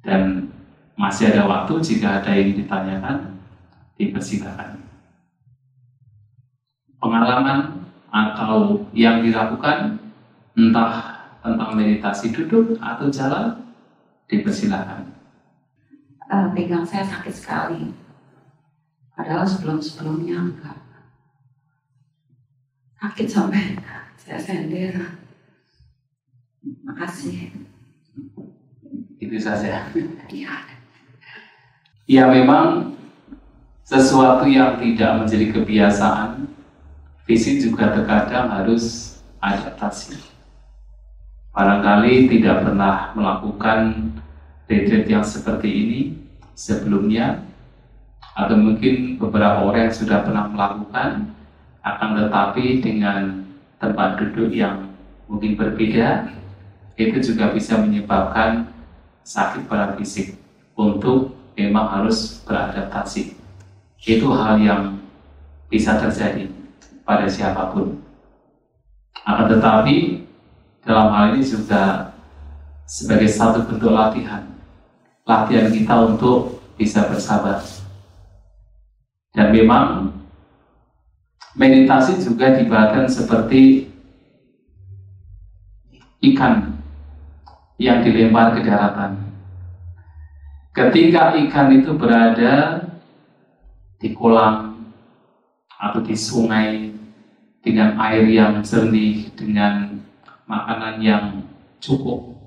Dan masih ada waktu jika ada yang ditanyakan, dipersilakan. Pengalaman atau yang dilakukan entah tentang meditasi duduk atau jalan, dipersilakan. Uh, pegang saya sakit sekali. Padahal sebelum-sebelumnya enggak. Sakit sampai saya sender. Makasih. Itu saja. Ya memang sesuatu yang tidak menjadi kebiasaan, fisik juga terkadang harus adaptasi. Barangkali tidak pernah melakukan retreat yang seperti ini sebelumnya, atau mungkin beberapa orang yang sudah pernah melakukan, akan tetapi dengan tempat duduk yang mungkin berbeda, itu juga bisa menyebabkan sakit pada fisik untuk memang harus beradaptasi. Itu hal yang bisa terjadi pada siapa pun. Akan tetapi dalam hal ini juga sebagai satu bentuk latihan, latihan kita untuk bisa bersabar. Dan memang meditasi juga dibahagikan seperti ikan yang dilempar ke daratan. Ketika ikan itu berada di kolam atau di sungai dengan air yang jernih, dengan makanan yang cukup,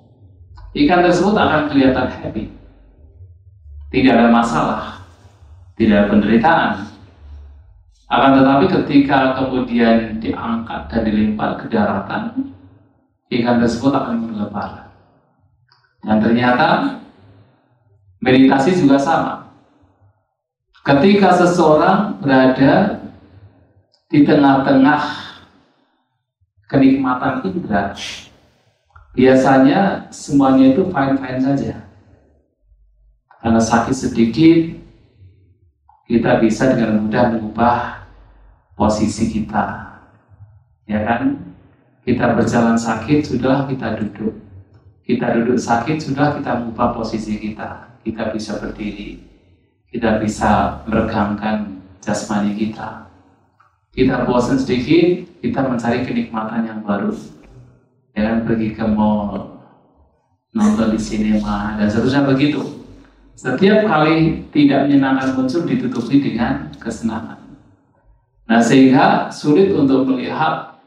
ikan tersebut akan kelihatan happy. Tidak ada masalah, tidak ada penderitaan. Akan tetapi ketika kemudian diangkat dan dilempar ke daratan, ikan tersebut akan melebar. Dan ternyata meditasi juga sama. Ketika seseorang berada di tengah-tengah kenikmatan indera, biasanya semuanya itu fine-fine saja. Karena sakit sedikit, kita bisa dengan mudah mengubah posisi kita. Ya kan? Kita berjalan sakit, sudahlah kita duduk kita duduk sakit sudah kita mengubah posisi kita. Kita bisa berdiri. Kita bisa meregangkan jasmani kita. Kita bosan sedikit kita mencari kenikmatan yang baru. Ya kan pergi ke mall nonton di sinema dan seterusnya begitu. Setiap kali tidak menyenangkan muncul ditutupi dengan kesenangan. Nah sehingga sulit untuk melihat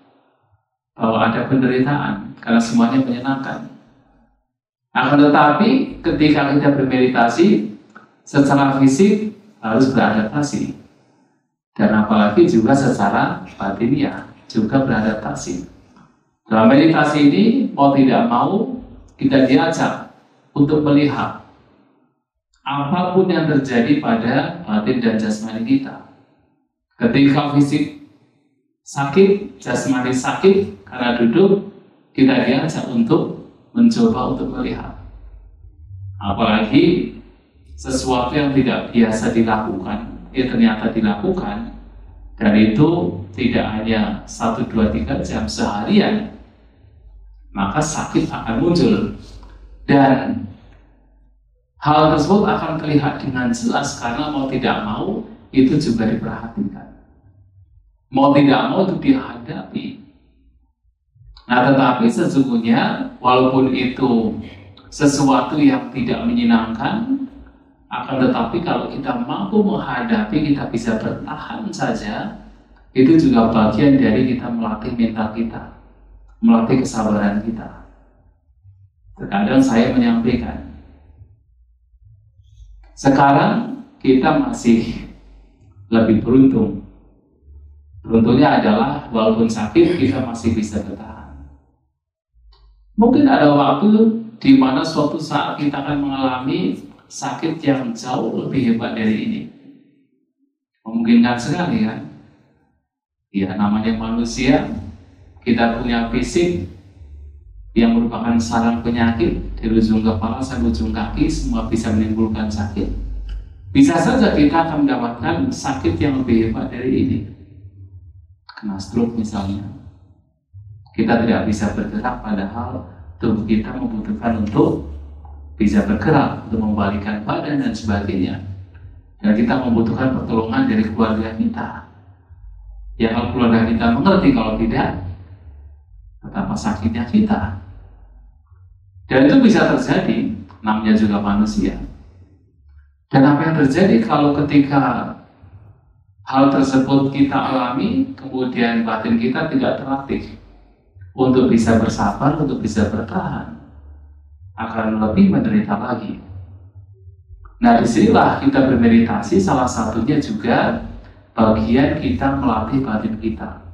bahwa ada penderitaan karena semuanya menyenangkan akan tetapi ketika kita bermeditasi secara fisik harus beradaptasi dan apalagi juga secara batiniah juga beradaptasi. Dalam meditasi ini mau tidak mau kita diajak untuk melihat apa pun yang terjadi pada batin dan jasmani kita. Ketika fisik sakit, jasmani sakit karena duduk, kita diajak untuk mencoba untuk melihat. Apalagi sesuatu yang tidak biasa dilakukan, ya ternyata dilakukan, dan itu tidak hanya satu dua tiga jam seharian, maka sakit akan muncul. Dan hal tersebut akan terlihat dengan jelas karena mau tidak mau itu juga diperhatikan. Mau tidak mau itu dihadapi Nah, tetapi sesungguhnya walaupun itu sesuatu yang tidak menyenangkan, akan tetapi kalau kita mampu menghadapi, kita bisa bertahan saja, itu juga bagian dari kita melatih mental kita, melatih kesabaran kita. Terkadang saya menyampaikan, sekarang kita masih lebih beruntung. Beruntungnya adalah walaupun sakit kita masih bisa bertahan. Mungkin ada waktu di mana suatu saat kita akan mengalami sakit yang jauh lebih hebat dari ini. Memungkinkan sekali kan? Ya namanya manusia, kita punya fisik yang merupakan sarang penyakit dari ujung kepala sampai ujung kaki semua bisa menimbulkan sakit. Bisa saja kita akan mendapatkan sakit yang lebih hebat dari ini. Kena stroke misalnya kita tidak bisa bergerak padahal tubuh kita membutuhkan untuk bisa bergerak untuk membalikan badan dan sebagainya. Dan kita membutuhkan pertolongan dari keluarga kita. Ya kalau keluarga kita mengerti, kalau tidak, betapa sakitnya kita. Dan itu bisa terjadi, namanya juga manusia. Dan apa yang terjadi kalau ketika hal tersebut kita alami, kemudian batin kita tidak terlatih untuk bisa bersabar, untuk bisa bertahan, akan lebih menderita lagi. Nah, di sinilah kita bermeditasi, salah satunya juga bagian kita melatih batin kita.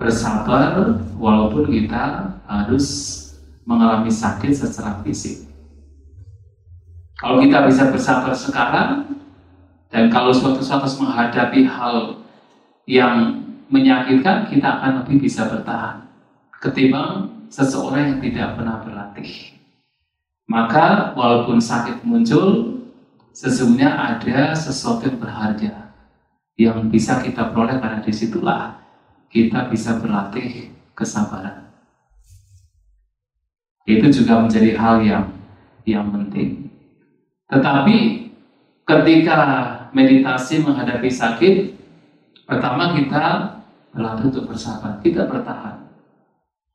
Bersabar walaupun kita harus mengalami sakit secara fisik. Kalau kita bisa bersabar sekarang, dan kalau suatu saat menghadapi hal yang menyakitkan, kita akan lebih bisa bertahan ketimbang seseorang yang tidak pernah berlatih. Maka walaupun sakit muncul, sesungguhnya ada sesuatu yang berharga yang bisa kita peroleh karena di situlah kita bisa berlatih kesabaran. Itu juga menjadi hal yang yang penting. Tetapi ketika meditasi menghadapi sakit, pertama kita berlatih untuk bersabar, kita bertahan.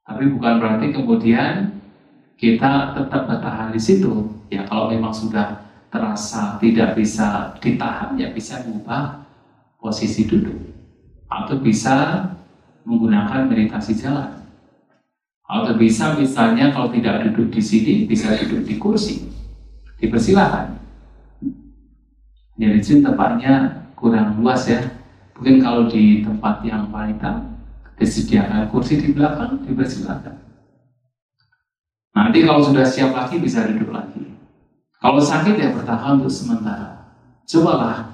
Tapi bukan berarti kemudian kita tetap bertahan di situ. Ya kalau memang sudah terasa tidak bisa ditahan, ya bisa mengubah posisi duduk. Atau bisa menggunakan meditasi jalan. Atau bisa misalnya kalau tidak duduk di sini, bisa duduk di kursi dipersilahkan. Jadi tempatnya kurang luas ya. Mungkin kalau di tempat yang wanita disediakan kursi di belakang dipersilahkan. Nanti kalau sudah siap lagi bisa duduk lagi. Kalau sakit ya bertahan untuk sementara. Cobalah.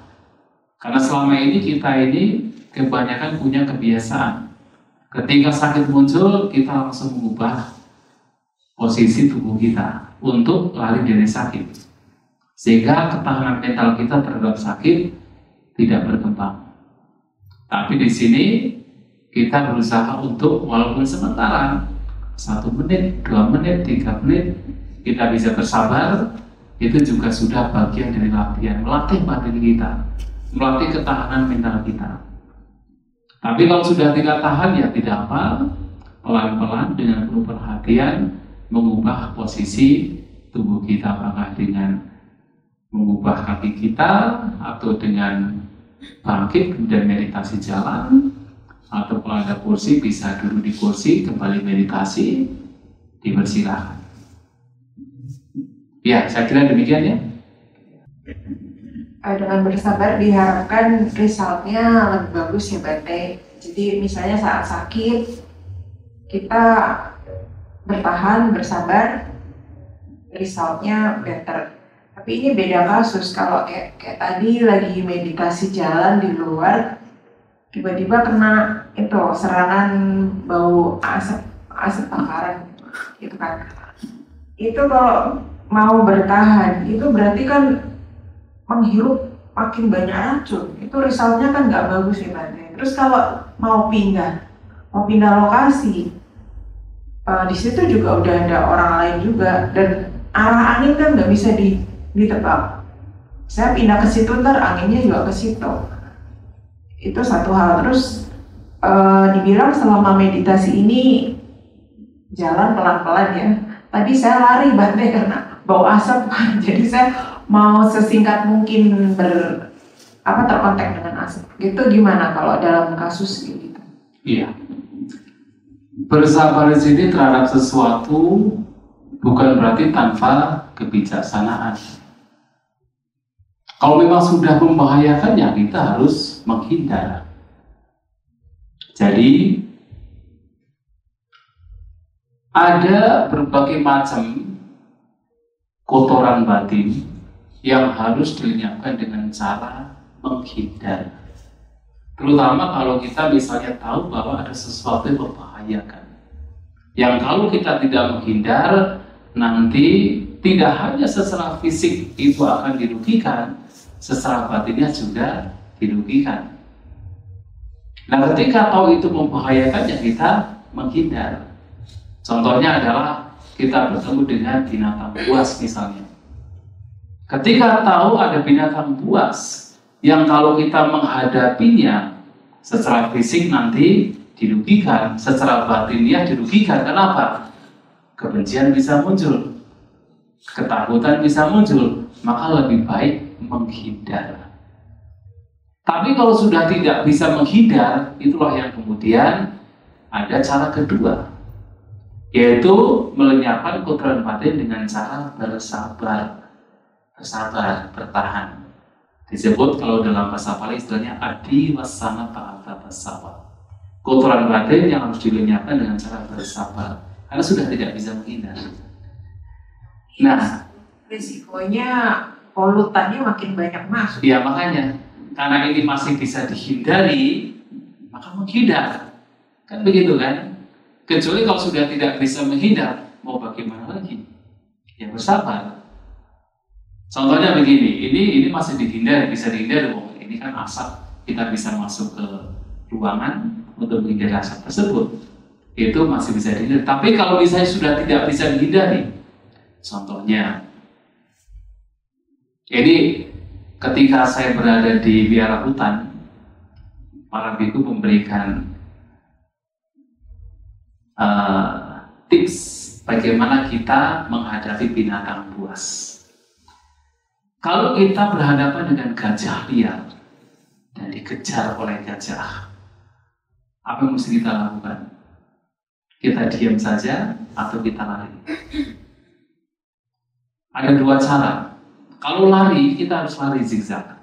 Karena selama ini kita ini kebanyakan punya kebiasaan. Ketika sakit muncul, kita langsung mengubah posisi tubuh kita untuk lari dari sakit. Sehingga ketahanan mental kita terhadap sakit tidak berkembang. Tapi di sini kita berusaha untuk walaupun sementara satu menit, dua menit, tiga menit kita bisa bersabar itu juga sudah bagian dari latihan melatih batin kita melatih ketahanan mental kita. Tapi kalau sudah tidak tahan ya tidak apa pelan-pelan dengan penuh perhatian mengubah posisi tubuh kita apakah dengan mengubah kaki kita atau dengan bangkit kemudian meditasi jalan atau kalau ada kursi bisa duduk di kursi kembali meditasi dipersilahkan ya saya kira demikian ya. Eh, dengan bersabar diharapkan resultnya lebih bagus ya Bante jadi misalnya saat sakit kita bertahan bersabar resultnya better. Tapi ini beda kasus. Kalau kayak, kayak tadi lagi meditasi jalan di luar tiba-tiba kena itu serangan bau asap asap bakaran gitu kan itu kalau mau bertahan itu berarti kan menghirup makin banyak racun itu resultnya kan nggak bagus ya Bante terus kalau mau pindah mau pindah lokasi uh, di situ juga udah ada orang lain juga dan arah angin kan nggak bisa di ditebak. Saya pindah ke situ ntar anginnya juga ke situ. Itu satu hal. Terus uh, dibilang selama meditasi ini jalan pelan-pelan ya. Tadi saya lari banget karena bau asap Jadi saya mau sesingkat mungkin ber apa terkontak dengan asap. Gitu gimana kalau dalam kasus gitu? Iya bersabar di sini terhadap sesuatu bukan berarti tanpa kebijaksanaan. Kalau memang sudah membahayakan ya kita harus menghindar. Jadi ada berbagai macam kotoran batin yang harus dilenyapkan dengan cara menghindar. Terutama kalau kita misalnya tahu bahwa ada sesuatu yang membahayakan yang kalau kita tidak menghindar nanti tidak hanya secara fisik itu akan dirugikan, secara batinnya juga dirugikan. Nah ketika tahu itu membahayakan ya kita menghindar. Contohnya adalah kita bertemu dengan binatang buas misalnya. Ketika tahu ada binatang buas yang kalau kita menghadapinya secara fisik nanti dirugikan, secara batinnya dirugikan. Kenapa? Kebencian bisa muncul, ketakutan bisa muncul, maka lebih baik menghindar. Tapi kalau sudah tidak bisa menghindar, itulah yang kemudian ada cara kedua, yaitu melenyapkan kotoran batin dengan cara bersabar, bersabar, bertahan. Disebut kalau dalam bahasa Pali istilahnya adi wasana ta'ata bersabar. Kotoran batin yang harus dilenyapkan dengan cara bersabar, karena sudah tidak bisa menghindar. Nah, risikonya polutannya makin banyak masuk. Ya makanya, karena ini masih bisa dihindari, maka menghindar. Kan begitu kan? Kecuali kalau sudah tidak bisa menghindar, mau bagaimana lagi? Ya bersabar. Contohnya begini, ini ini masih dihindari, bisa dihindari. Oh, ini kan asap, kita bisa masuk ke ruangan untuk menghindari asap tersebut. Itu masih bisa dihindari. Tapi kalau misalnya sudah tidak bisa dihindari, contohnya, ini ketika saya berada di biara hutan, para biku memberikan uh, tips bagaimana kita menghadapi binatang buas. Kalau kita berhadapan dengan gajah liar dan dikejar oleh gajah, apa yang mesti kita lakukan? Kita diam saja atau kita lari? Ada dua cara. Kalau lari, kita harus lari zigzag.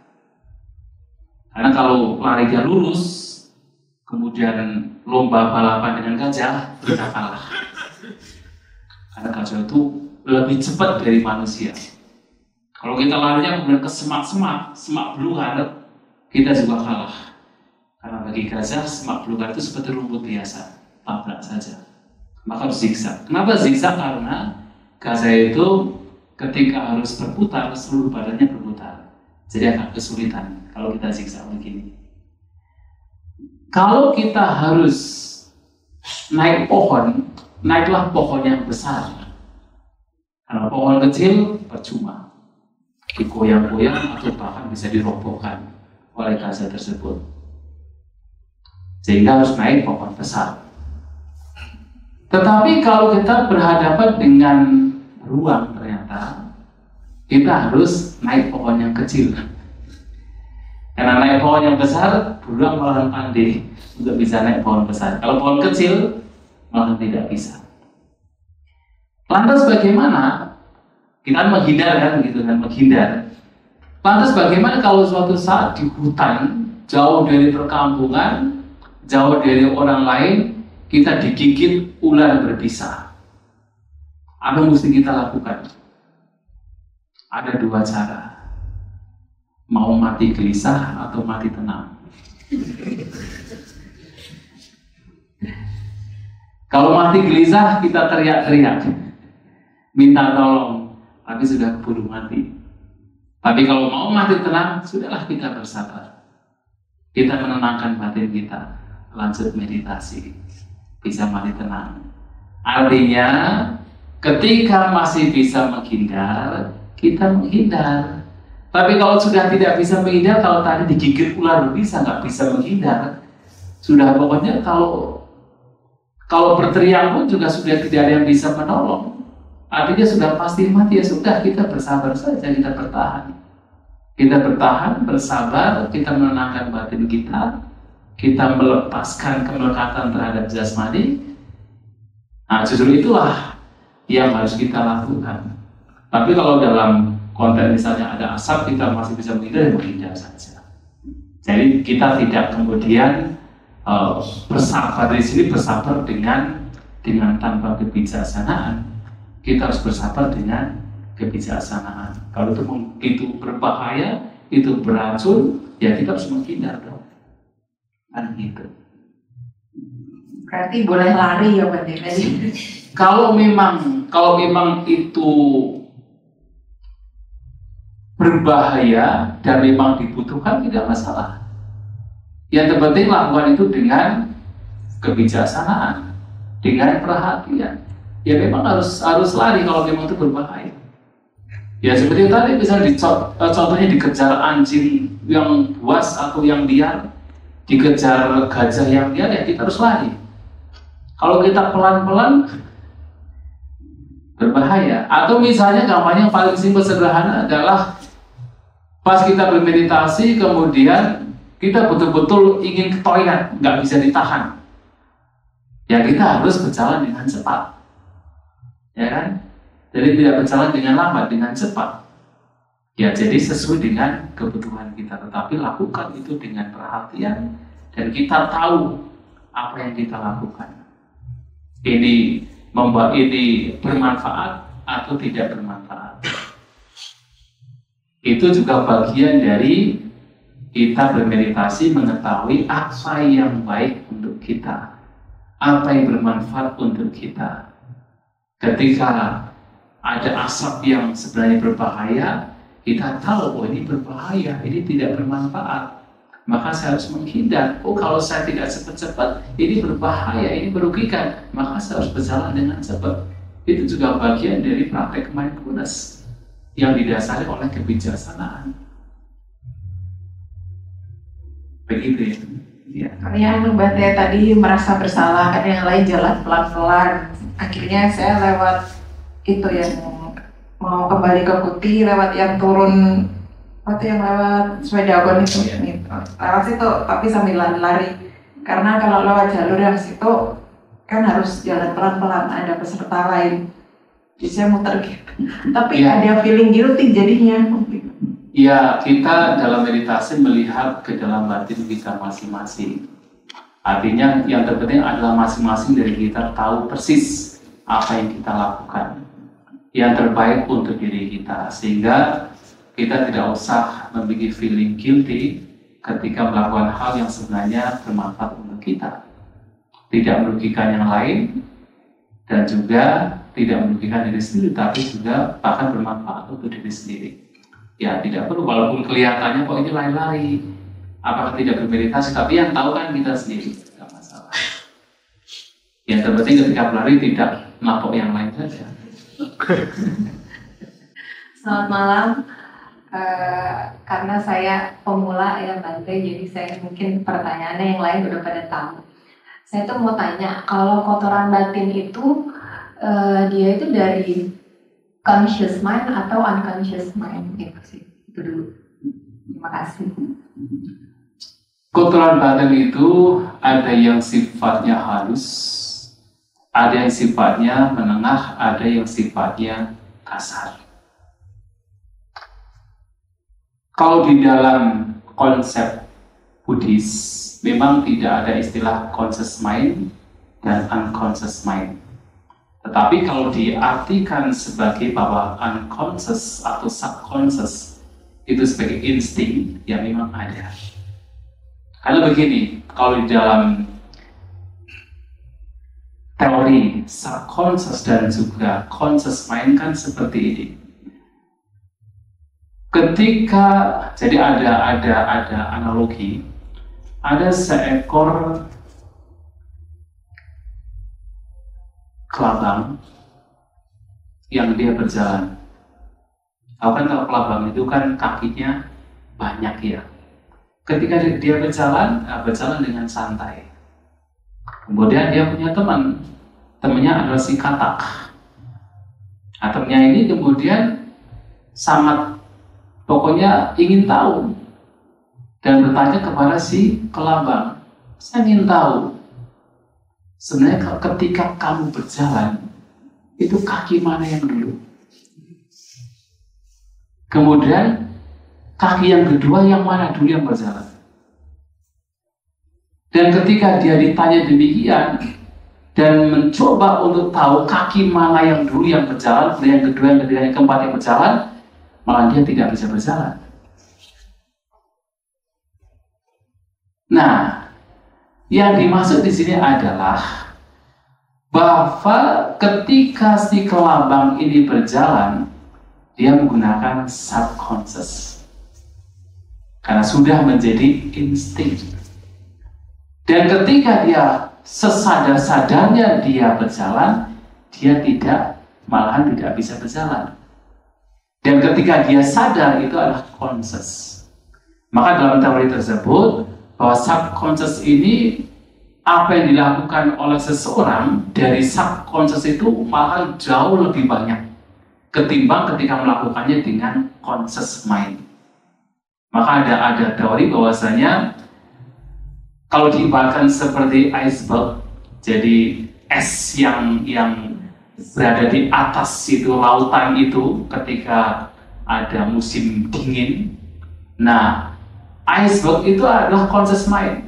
Karena kalau larinya lurus, kemudian lomba balapan dengan gajah, kita kalah. Karena gajah itu lebih cepat dari manusia. Kalau kita larinya kemudian ke semak-semak, semak belukar, kita juga kalah. Karena bagi gajah, semak belukar itu seperti rumput biasa, tabrak saja. Maka harus zigzag. Kenapa zigzag? Karena gajah itu ketika harus berputar, seluruh badannya berputar. Jadi agak kesulitan kalau kita zigzag begini. Kalau kita harus naik pohon, naiklah pohon yang besar. Kalau pohon kecil, percuma. Digoyang-goyang atau bahkan bisa dirobohkan oleh gajah tersebut. Sehingga harus naik pohon besar. Tetapi kalau kita berhadapan dengan ruang kita harus naik pohon yang kecil. Karena naik pohon yang besar, beruang malah pandai untuk bisa naik pohon besar. Kalau pohon kecil, malah tidak bisa. Lantas bagaimana? Kita menghindar kan gitu kan, menghindar. Lantas bagaimana kalau suatu saat di hutan, jauh dari perkampungan, jauh dari orang lain, kita digigit ular berbisa? Apa yang mesti kita lakukan? Ada dua cara mau mati gelisah atau mati tenang. Kalau mati gelisah kita teriak-teriak, minta tolong, tapi sudah keburu mati. Tapi kalau mau mati tenang, sudahlah kita bersabar. Kita menenangkan batin kita, lanjut meditasi, bisa mati tenang. Artinya, ketika masih bisa menghindar, kita menghindar tapi kalau sudah tidak bisa menghindar, kalau tadi digigit ular bisa nggak bisa menghindar. Sudah pokoknya kalau kalau berteriak pun juga sudah tidak ada yang bisa menolong. Artinya sudah pasti mati ya sudah kita bersabar saja kita bertahan. Kita bertahan, bersabar, kita menenangkan batin kita, kita melepaskan kemelekatan terhadap jasmani. Nah justru itulah yang harus kita lakukan. Tapi kalau dalam konten misalnya ada asap kita masih bisa menghindar ya menghindar saja. Jadi kita tidak kemudian uh, bersabar di sini bersabar dengan dengan tanpa kebijaksanaan. Kita harus bersabar dengan kebijaksanaan. Kalau itu itu berbahaya, itu beracun, ya kita harus menghindar dong. Kan gitu. Berarti boleh lari ya Pak Kalau memang kalau memang itu berbahaya dan memang dibutuhkan tidak masalah. Yang terpenting lakukan itu dengan kebijaksanaan, dengan perhatian. Ya memang harus harus lari kalau memang itu berbahaya. Ya seperti tadi misalnya eh, contohnya dikejar anjing yang buas atau yang liar, dikejar gajah yang liar ya kita harus lari. Kalau kita pelan-pelan berbahaya. Atau misalnya gambarnya yang paling simpel sederhana adalah pas kita bermeditasi kemudian kita betul-betul ingin ke toilet, nggak bisa ditahan. Ya kita harus berjalan dengan cepat. Ya kan? Jadi tidak berjalan dengan lambat, dengan cepat. Ya, jadi sesuai dengan kebutuhan kita. Tetapi lakukan itu dengan perhatian dan kita tahu apa yang kita lakukan. Ini membuat ini bermanfaat atau tidak bermanfaat. Itu juga bagian dari kita bermeditasi mengetahui apa yang baik untuk kita, apa yang bermanfaat untuk kita. Ketika ada asap yang sebenarnya berbahaya, kita tahu oh ini berbahaya, ini tidak bermanfaat. Maka saya harus menghindar. Oh kalau saya tidak cepat-cepat, ini berbahaya, ini merugikan. Maka saya harus berjalan dengan cepat. Itu juga bagian dari praktek mindfulness yang didasari oleh kebijaksanaan. Begitu ya. Ya. Yang Mbak Teh tadi merasa bersalah, kan yang lain jalan pelan-pelan. Akhirnya saya lewat itu yang mau kembali ke putih lewat yang turun waktu yang lewat Swedagon itu yeah. gitu. lewat situ tapi sambil lari-lari karena kalau lewat jalur yang situ kan harus jalan pelan-pelan ada peserta lain saya muter gitu. Tapi yeah. ada feeling guilty jadinya. Ya, kita dalam meditasi melihat ke dalam batin kita masing-masing. Artinya yang terpenting adalah masing-masing dari kita tahu persis apa yang kita lakukan. Yang terbaik untuk diri kita. Sehingga kita tidak usah memiliki feeling guilty ketika melakukan hal yang sebenarnya bermanfaat untuk kita. Tidak merugikan yang lain dan juga tidak merugikan diri sendiri tapi juga bahkan bermanfaat untuk diri sendiri ya tidak perlu walaupun kelihatannya kok ini lari-lari apakah tidak bermeditasi tapi yang tahu kan kita sendiri tidak masalah yang terpenting ketika berlari tidak melapor yang lain saja Selamat malam. Uh, karena saya pemula ya Bante, jadi saya mungkin pertanyaannya yang lain udah pada tahu. Saya tuh mau tanya, kalau kotoran batin itu uh, dia itu dari conscious mind atau unconscious mind gitu sih. Itu dulu. Terima kasih. Kotoran batin itu ada yang sifatnya halus, ada yang sifatnya menengah, ada yang sifatnya kasar. Kalau di dalam konsep Buddhis, memang tidak ada istilah conscious mind dan unconscious mind. Tetapi kalau diartikan sebagai bahwa unconscious atau subconscious itu sebagai insting, ya memang ada. Karena begini, kalau di dalam teori subconscious dan juga conscious mind kan seperti ini. Ketika jadi ada ada ada analogi, ada seekor kelabang yang dia berjalan. Tahu kan kalau kelabang itu kan kakinya banyak ya. Ketika dia berjalan, berjalan dengan santai Kemudian dia punya teman, temannya adalah si katak. Nah, temannya ini kemudian sangat pokoknya ingin tahu dan bertanya kepada si kelabang, saya ingin tahu sebenarnya ketika kamu berjalan itu kaki mana yang dulu? Kemudian kaki yang kedua yang mana dulu yang berjalan? Dan ketika dia ditanya demikian dan mencoba untuk tahu kaki mana yang dulu yang berjalan, yang kedua, yang ketiga, yang keempat yang berjalan, malah dia tidak bisa berjalan. Nah, yang dimaksud di sini adalah bahwa ketika si kelabang ini berjalan, dia menggunakan subconscious karena sudah menjadi insting dan ketika dia sesadar-sadarnya dia berjalan, dia tidak malahan tidak bisa berjalan. Dan ketika dia sadar itu adalah conscious. Maka dalam teori tersebut bahwa subconscious ini apa yang dilakukan oleh seseorang dari subconscious itu malah jauh lebih banyak ketimbang ketika melakukannya dengan conscious mind. Maka ada ada teori bahwasanya kalau diibaratkan seperti iceberg, jadi es yang yang berada di atas itu lautan itu ketika ada musim dingin. Nah, iceberg itu adalah conscious mind.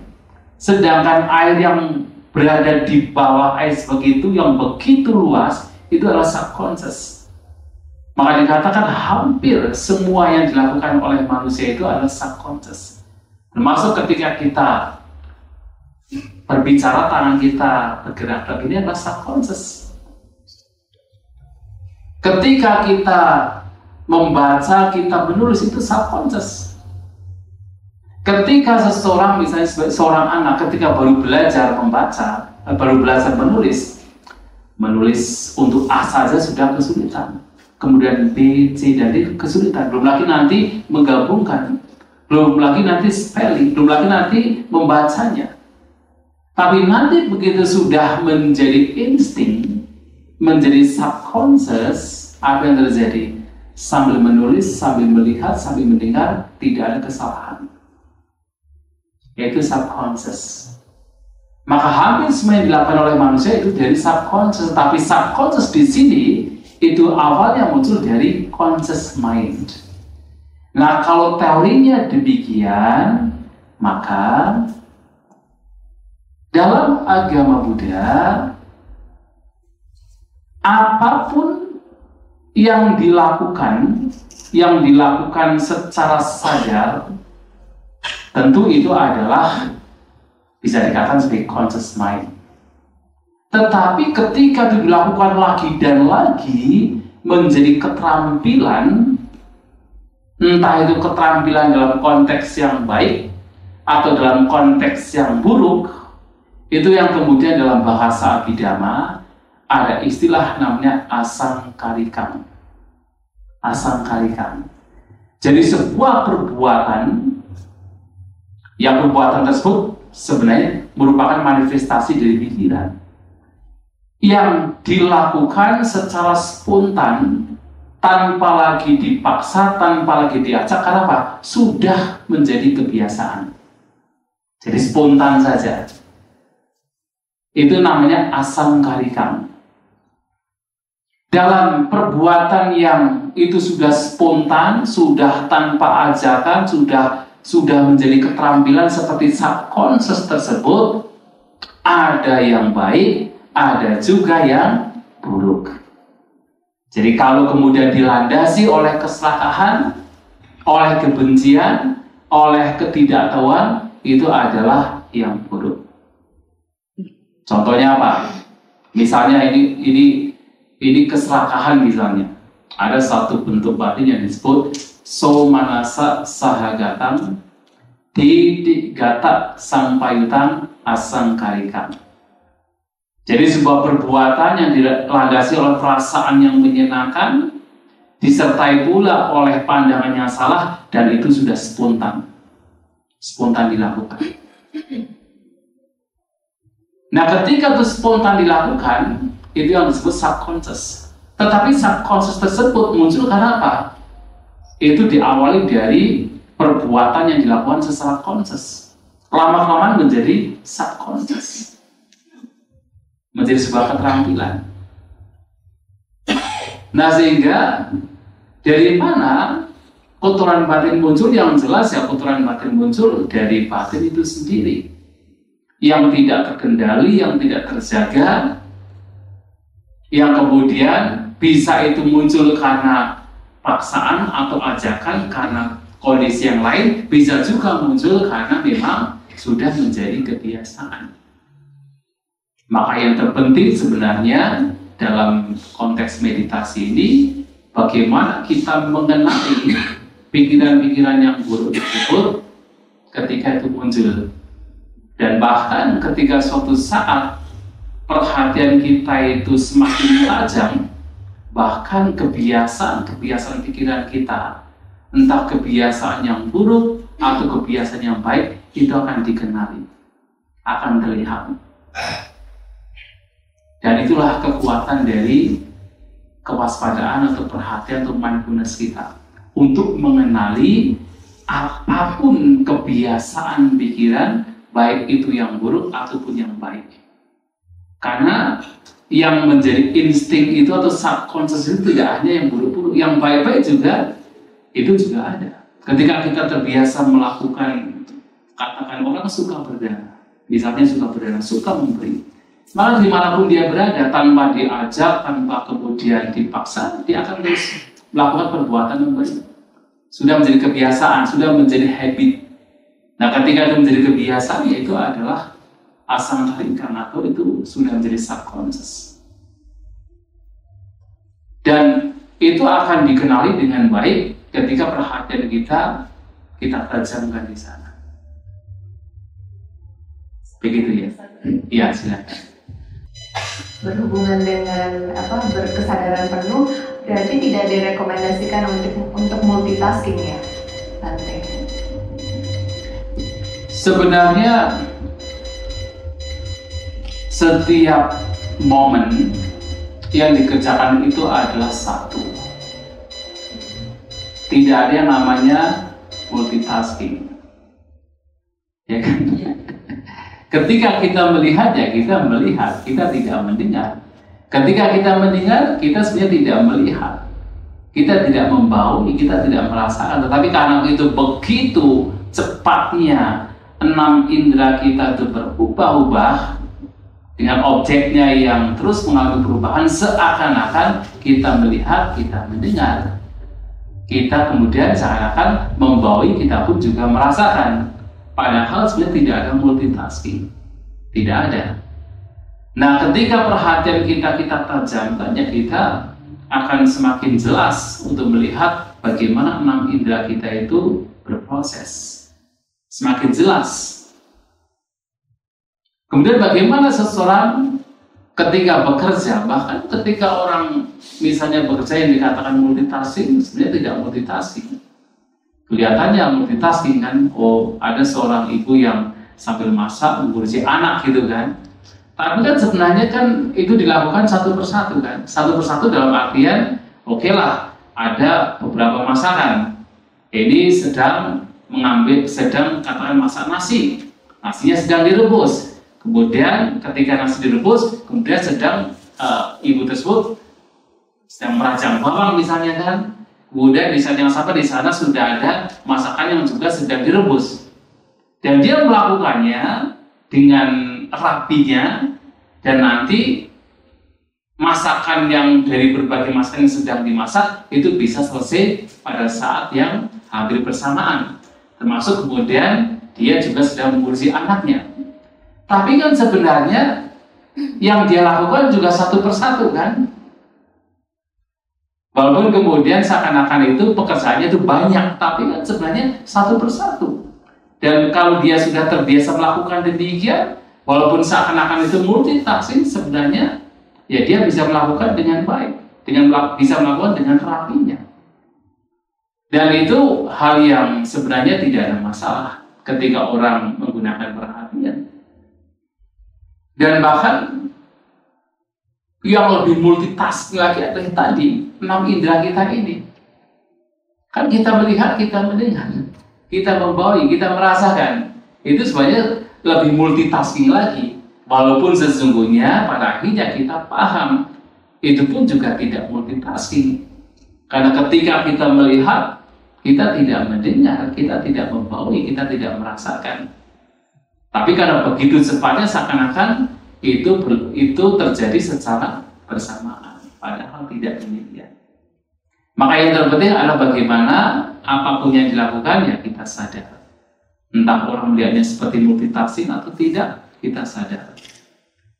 Sedangkan air yang berada di bawah iceberg itu yang begitu luas itu adalah subconscious. Maka dikatakan hampir semua yang dilakukan oleh manusia itu adalah subconscious. Termasuk ketika kita berbicara tangan kita bergerak begini adalah subconscious. Ketika kita membaca, kita menulis itu subconscious. Ketika seseorang misalnya seorang anak ketika baru belajar membaca, eh, baru belajar menulis, menulis untuk A saja sudah kesulitan. Kemudian B, C, dan D kesulitan. Belum lagi nanti menggabungkan. Belum lagi nanti spelling. Belum lagi nanti membacanya. Tapi nanti begitu sudah menjadi insting, menjadi subconscious, apa yang terjadi? Sambil menulis, sambil melihat, sambil mendengar, tidak ada kesalahan. Yaitu subconscious. Maka hampir semua yang dilakukan oleh manusia itu dari subconscious. Tapi subconscious di sini itu awalnya muncul dari conscious mind. Nah kalau teorinya demikian, maka dalam agama Buddha, apa pun yang dilakukan, yang dilakukan secara sadar, tentu itu adalah bisa dikatakan sebagai conscious mind. Tetapi ketika dilakukan lagi dan lagi menjadi keterampilan, entah itu keterampilan dalam konteks yang baik atau dalam konteks yang buruk, itu yang kemudian dalam bahasa Abhidhamma ada istilah namanya asang karikam. Asang karikam. Jadi sebuah perbuatan yang perbuatan tersebut sebenarnya merupakan manifestasi dari pikiran yang dilakukan secara spontan tanpa lagi dipaksa, tanpa lagi diacak karena apa? Sudah menjadi kebiasaan. Jadi spontan saja. Itu namanya asam karikam. Dalam perbuatan yang itu sudah spontan, sudah tanpa ajakan, sudah sudah menjadi keterampilan seperti subconscious tersebut, ada yang baik, ada juga yang buruk. Jadi kalau kemudian dilandasi oleh keserakahan, oleh kebencian, oleh ketidaktahuan, itu adalah yang buruk. Contohnya apa? Misalnya ini ini ini keserakahan misalnya. Ada satu bentuk batin yang disebut so manasa sahagatam di gata sampayutan asangkarikan. Jadi sebuah perbuatan yang dilandasi oleh perasaan yang menyenangkan disertai pula oleh pandangan yang salah dan itu sudah spontan. Spontan dilakukan. Nah ketika itu spontan dilakukan, itu yang disebut subconscious. Tetapi subconscious tersebut muncul karena apa? Itu diawali dari perbuatan yang dilakukan secara conscious. Lama-kelamaan menjadi subconscious. Menjadi sebuah keterampilan. Nah sehingga dari mana kotoran batin muncul yang jelas ya kotoran batin muncul dari batin itu sendiri yang tidak terkendali, yang tidak terjaga, yang kemudian bisa itu muncul karena paksaan atau ajakan karena kondisi yang lain, bisa juga muncul karena memang sudah menjadi kebiasaan. Maka yang terpenting sebenarnya dalam konteks meditasi ini, bagaimana kita mengenali pikiran-pikiran yang buruk tersebut ketika itu muncul dan bahkan ketika suatu saat perhatian kita itu semakin tajam, bahkan kebiasaan-kebiasaan pikiran kita, entah kebiasaan yang buruk atau kebiasaan yang baik, itu akan dikenali, akan terlihat. Dan itulah kekuatan dari kewaspadaan atau perhatian atau mindfulness kita untuk mengenali apa pun kebiasaan pikiran, baik itu yang buruk ataupun yang baik. Karena yang menjadi insting itu atau subconscious itu tidak hanya yang buruk-buruk, yang baik-baik juga itu juga ada. Ketika kita terbiasa melakukan, katakan orang suka berdana, misalnya suka berdana, suka memberi, maka di mana pun dia berada, tanpa diajak, tanpa kemudian dipaksa, dia akan terus melakukan perbuatan memberi. Sudah menjadi kebiasaan, sudah menjadi habit. Nah ketika itu menjadi kebiasaan, yaitu adalah asam inkarnator itu sudah menjadi subconscious. Dan itu akan dikenali dengan baik ketika perhatian kita kita tajamkan di sana. Begitu ya? Iya, silakan. Berhubungan dengan apa berkesadaran penuh berarti tidak direkomendasikan untuk untuk multitasking ya, Tante. Sebenarnya setiap momen yang dikerjakan itu adalah satu. Tidak ada yang namanya multitasking. Ya kan? Ketika kita melihat ya kita melihat, kita tidak mendengar. Ketika kita mendengar, kita sebenarnya tidak melihat. Kita tidak membau, kita tidak merasakan. Tetapi karena itu begitu cepatnya enam indera kita itu berubah-ubah, dengan objeknya yang terus mengalami perubahan seakan-akan kita melihat, kita mendengar. Kita kemudian seakan-akan membawi, kita pun juga merasakan. Padahal sebenarnya tidak ada multitasking. Tidak ada. Nah, ketika perhatian kita kita tajamkan, ya kita akan semakin jelas untuk melihat bagaimana enam indera kita itu berproses. Semakin jelas Kemudian bagaimana seseorang ketika bekerja, bahkan ketika orang misalnya bekerja yang dikatakan multitasking, sebenarnya tidak multitasking. Kelihatannya multitasking kan, oh ada seorang ibu yang sambil masak mengurusi anak gitu kan. Tapi kan sebenarnya kan itu dilakukan satu persatu kan. Satu persatu dalam artian, oke okay lah, ada beberapa masakan. Ini sedang mengambil, sedang katakan masak nasi. Nasinya sedang direbus Kemudian ketika nasi direbus, kemudian sedang uh, ibu tersebut sedang merajang bawang misalnya kan. Kemudian di saat yang sama di sana sudah ada masakan yang juga sedang direbus. Dan dia melakukannya dengan rapinya dan nanti masakan yang dari berbagai masakan yang sedang dimasak itu bisa selesai pada saat yang hampir bersamaan. Termasuk kemudian dia juga sedang mengurusi anaknya. Tapi kan sebenarnya yang dia lakukan juga satu persatu kan. Walaupun kemudian seakan-akan itu pekerjaannya itu banyak, tapi kan sebenarnya satu persatu. Dan kalau dia sudah terbiasa melakukan demikian, walaupun seakan-akan itu multitasking, sebenarnya ya dia bisa melakukan dengan baik, dengan bisa melakukan dengan rapinya. Dan itu hal yang sebenarnya tidak ada masalah ketika orang menggunakan perhatian. Dan bahkan yang lebih multitasking lagi adalah tadi, enam indera kita ini. Kan kita melihat, kita mendengar, kita membawa, kita merasakan. Itu sebenarnya lebih multitasking lagi. Walaupun sesungguhnya pada akhirnya kita paham, itu pun juga tidak multitasking. Karena ketika kita melihat, kita tidak mendengar, kita tidak membawa, kita tidak merasakan. Tapi karena begitu cepatnya seakan-akan itu itu terjadi secara bersamaan, padahal tidak demikian. Maka yang terpenting adalah bagaimana apa pun yang dilakukan ya kita sadar. Entah orang melihatnya seperti multitasking atau tidak, kita sadar.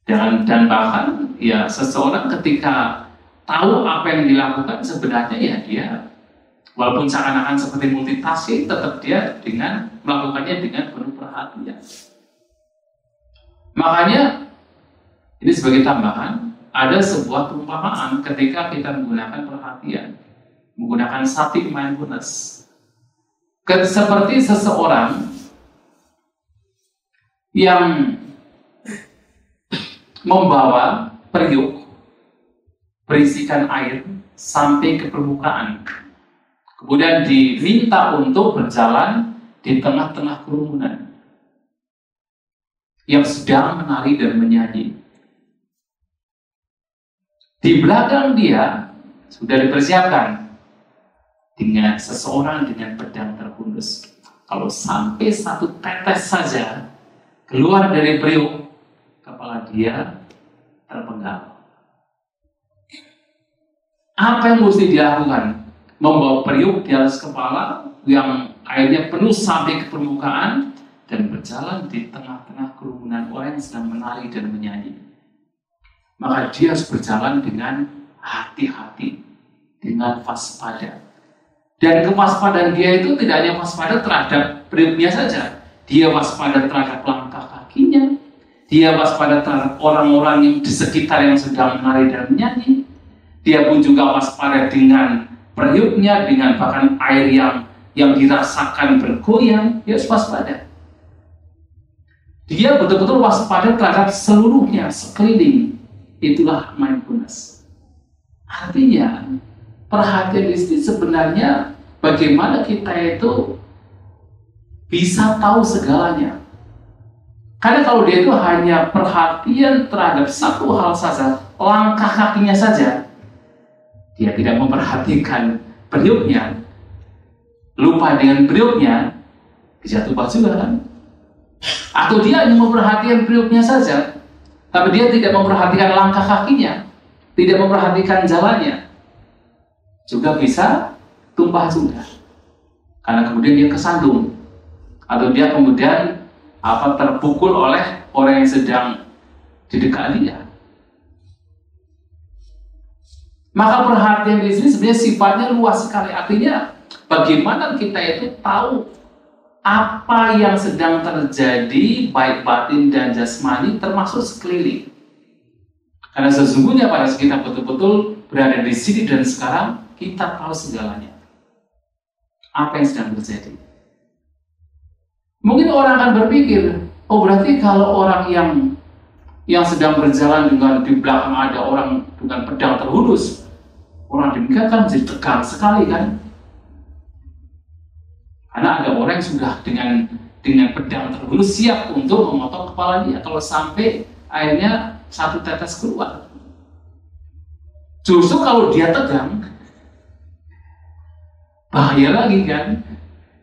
Dan dan bahkan ya seseorang ketika tahu apa yang dilakukan sebenarnya ya dia walaupun seakan-akan seperti multitasking tetap dia dengan melakukannya dengan penuh perhatian. Makanya ini sebagai tambahan, ada sebuah perumpamaan ketika kita menggunakan perhatian, menggunakan sati mindfulness. Seperti seseorang yang membawa periuk berisikan air sampai ke permukaan. Kemudian diminta untuk berjalan di tengah-tengah kerumunan yang sedang menari dan menyanyi. Di belakang dia sudah dipersiapkan dengan seseorang dengan pedang terhunus. Kalau sampai satu tetes saja keluar dari periuk, kepala dia terpenggal. Apa yang mesti dilakukan? Membawa periuk di atas kepala yang airnya penuh sampai ke permukaan dan berjalan di tengah-tengah kerumunan orang yang sedang menari dan menyanyi. Maka dia harus berjalan dengan hati-hati, dengan waspada. Dan kewaspadaan dia itu tidak hanya waspada terhadap periuknya saja, dia waspada terhadap langkah kakinya, dia waspada terhadap orang-orang yang di sekitar yang sedang menari dan menyanyi, dia pun juga waspada dengan periuknya, dengan bahkan air yang yang dirasakan bergoyang, dia waspada. Dia betul-betul waspada terhadap seluruhnya, sekeliling, Itulah mindfulness. Artinya, perhatian istri sebenarnya bagaimana kita itu bisa tahu segalanya. Karena kalau dia itu hanya perhatian terhadap satu hal saja, langkah kakinya saja, dia tidak memperhatikan periuknya, lupa dengan periuknya, jatuh juga kan? Atau dia hanya memperhatikan periuknya saja, tapi dia tidak memperhatikan langkah kakinya, tidak memperhatikan jalannya. Juga bisa tumpah juga. Karena kemudian dia kesandung. Atau dia kemudian apa terpukul oleh orang yang sedang di dekat dia. Maka perhatian di sini sebenarnya sifatnya luas sekali. Artinya bagaimana kita itu tahu apa yang sedang terjadi baik batin dan jasmani termasuk sekeliling. Karena sesungguhnya pada kita betul-betul berada di sini dan sekarang kita tahu segalanya. Apa yang sedang terjadi. Mungkin orang akan berpikir, oh berarti kalau orang yang yang sedang berjalan dengan di belakang ada orang dengan pedang terhunus, orang demikian kan jadi tegang sekali kan? Karena ada orang yang sudah dengan dengan pedang terhulus siap untuk memotong kepala dia kalau sampai akhirnya satu tetes keluar. Justru kalau dia tegang, bahaya lagi kan.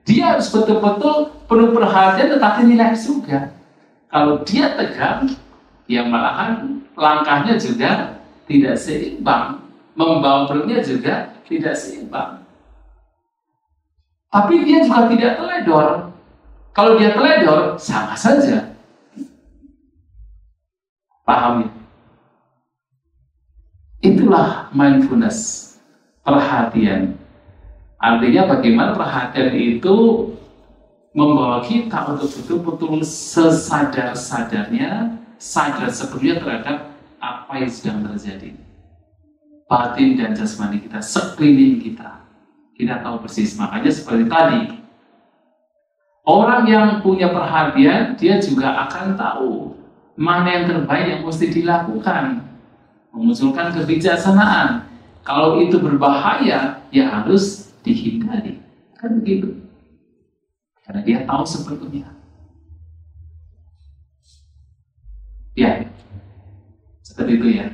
Dia harus betul-betul penuh perhatian tetapi rileks juga. Kalau dia tegang, ya malahan langkahnya juga tidak seimbang. Membawa perutnya juga tidak seimbang. Tapi dia juga tidak teledor. Kalau dia teledor, sama saja. Paham ya? Itulah mindfulness, perhatian. Artinya bagaimana perhatian itu membawa kita untuk betul-betul sesadar-sadarnya, sadar sebelumnya terhadap apa yang sedang terjadi. Batin dan jasmani kita, sekeliling kita. Kita tahu persis. Makanya seperti tadi, orang yang punya perhatian, dia juga akan tahu mana yang terbaik yang mesti dilakukan. Memunculkan kebijaksanaan. Kalau itu berbahaya, ya harus dihindari. Kan begitu. Karena dia tahu sebetulnya. Ya, seperti itu ya.